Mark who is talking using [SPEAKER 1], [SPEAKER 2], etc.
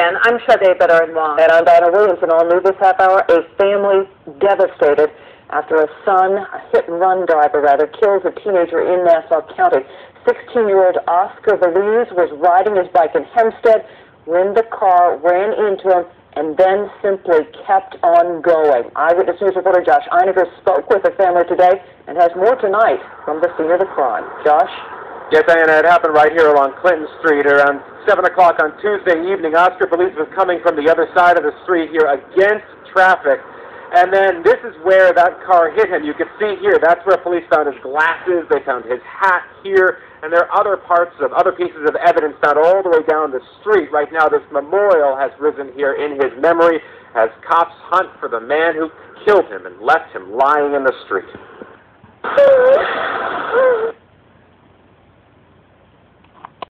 [SPEAKER 1] again. I'm Sade Baderinwa.
[SPEAKER 2] And I'm Diana Williams, and all new this half hour, a family devastated after a son, a hit-and-run driver rather, kills a teenager in Nassau County. 16-year-old Oscar Veliz was riding his bike in Hempstead when the car ran into him and then simply kept on going. Eyewitness News reporter Josh Einiger spoke with the family today and has more tonight from the scene of the crime. Josh?
[SPEAKER 3] Yes, Diana, it happened right here along Clinton Street around 7 o'clock on Tuesday evening. Oscar Veliz was coming from the other side of the street here against traffic. And then this is where that car hit him. You can see here, that's where police found his glasses. They found his hat here. And there are other parts of, other pieces of evidence found all the way down the street. Right now, this memorial has risen here in his memory as cops hunt for the man who killed him and left him lying in the street.